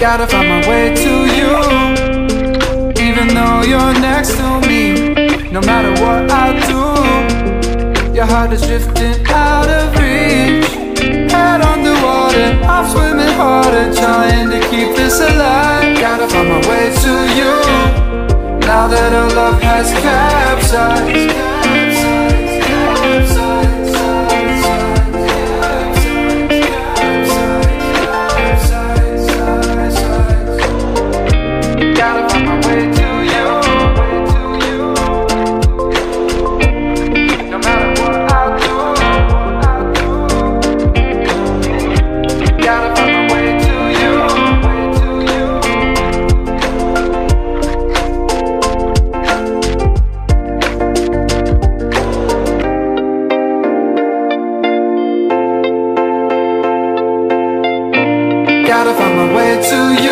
Gotta find my way to you. Even though you're next to me, no matter what I do, your heart is drifting out of reach. Head underwater, I'm swimming harder, trying to keep this alive. Gotta find my way to you. Now that our love has capsized. Gotta find my way to you.